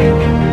Thank you.